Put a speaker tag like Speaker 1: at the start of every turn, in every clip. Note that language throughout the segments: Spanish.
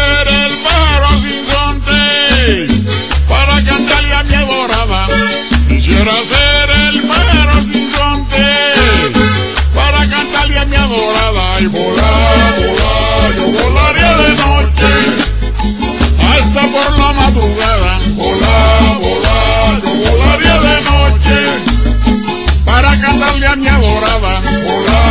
Speaker 1: ser el paro sinsonte para cantarle a mi adorada. Quisiera ser el paro sinsonte para cantarle a mi adorada y volar, volar, yo volaría de noche hasta por la madrugada. Volar, volar, yo volaría de noche para cantarle a mi adorada. Volar,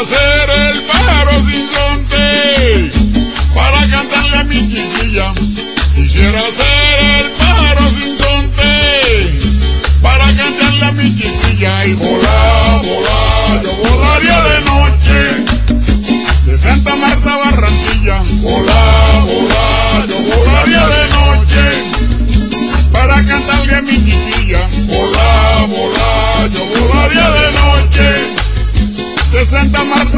Speaker 1: hacer el paro sin sonte para cantarle a mi chiquilla. Quisiera hacer el paro sin sonte para cantarle a mi chiquilla y volar, volar. Yo volaría de noche de Santa Marta Barranquilla, volar. más